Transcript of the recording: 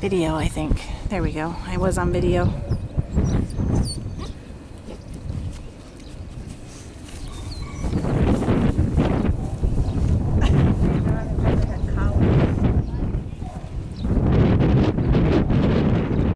Video, I think. There we go. I was on video.